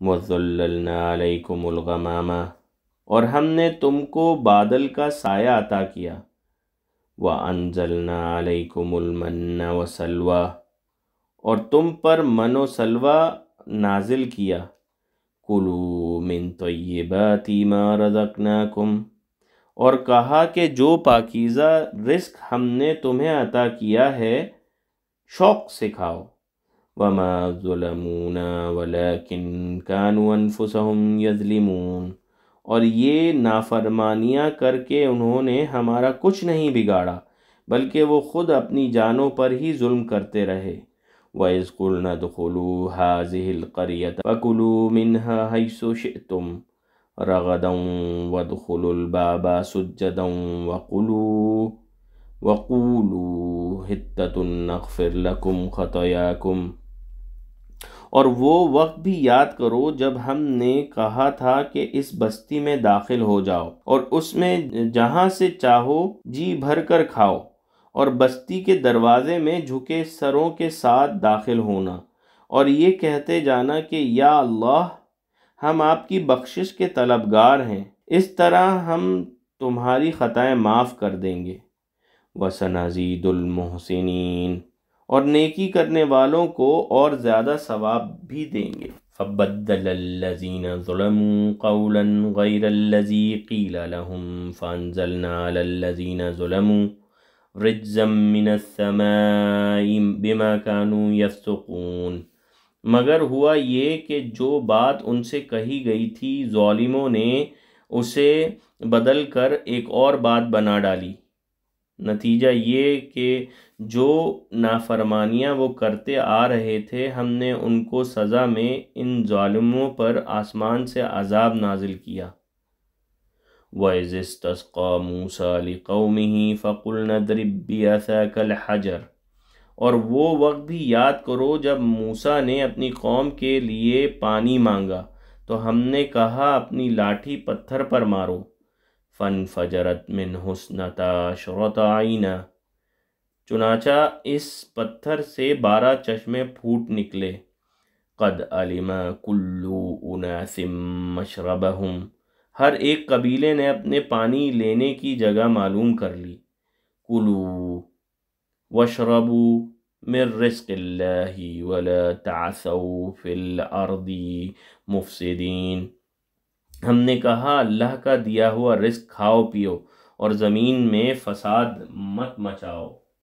وَظُلَّلْنَا عَلَيْكُمُ الْغَمَامَ۔ اور ہم نے تم کو بادل کا سایہ عطا کیا۔ وَأَنزَلْنَا عَلَيْكُمُ الْمَنَّ وَسَلْوَى۔ اور تم پر من و سلوہ نازل کیا۔ کلو من طیبات ما رزقناکم۔ اور کہا کہ جو پاکیزہ رزق ہم نے تمہیں عطا کیا ہے، شوق سے کھاؤ۔ وما ظلمونا ولكن كانوا انفسهم يظلمون اور یہ نافرمانیاں کر کے انہوں نے ہمارا کچھ نہیں بگاڑا، بلکہ وہ خود اپنی جانوں پر ہی ظلم کرتے رہے۔ وَإِذْ قُلْنَا دُخُلُوا هَذِهِ الْقَرْيَةَ فَكُلُوا مِنْهَا حَيْثُ شِئْتُمْ رَغَدًا وَادْخُلُوا الْبَابَ سُجَّدًا وَقُولُوا وَقُولُوا حِتَّةٌ نَغْفِرْ لَكُمْ خَطَيَاكُمْ اور وہ وقت بھی یاد کرو جب ہم نے کہا تھا کہ اس بستی میں داخل ہو جاؤ اور اس میں جہاں سے چاہو جی بھر کر کھاؤ اور بستی کے دروازے میں جھکے سروں کے ساتھ داخل ہونا اور یہ کہتے جانا کہ یا اللہ، ہم آپ کی بخشش کے طلبگار ہیں، اس طرح ہم تمہاری خطائیں معاف کر دیں گے۔ وسنزید المحسنین اور نیکی کرنے والوں کو اور زیادہ ثواب بھی دیں گے۔ فبدل الذين ظلموا قولا غير الذي قيل لهم فانزلنا على الذين ظلموا رجزا من السماء بما كانوا يفسقون۔ مگر ہوا یہ کہ جو بات ان سے کہی گئی تھی، ظالموں نے اسے بدل کر ایک اور بات بنا ڈالی۔ نتیجہ یہ کہ جو نافرمانیاں وہ کرتے آ رہے تھے، ہم نے ان کو سزا میں ان ظالموں پر آسمان سے عذاب نازل کیا۔ وَإِذِ اسْتَسْقَى مُوسَى لِقَوْمِهِ فَقُلْنَا اضْرِبْ بِعَصَاكَ الْحَجَرَ۔ اور وہ وقت بھی یاد کرو جب موسیٰ نے اپنی قوم کے لیے پانی مانگا، تو ہم نے کہا، اپنی لاٹھی پتھر پر مارو۔ فن فجرت من حسنتا شرط آئینہ چنانچہ اس پتھر سے بارہ چشمے پھوٹ نکلے۔ قد علم کلو اناسم مشربہم۔ ہر ایک قبیلے نے اپنے پانی لینے کی جگہ معلوم کر لی۔ کلو وشربو من رزق اللہ ولا تعثوا فی الارض مفسدین۔ ہم نے کہا، اللہ کا دیا ہوا رزق کھاؤ پیو اور زمین میں فساد مت مچاؤ۔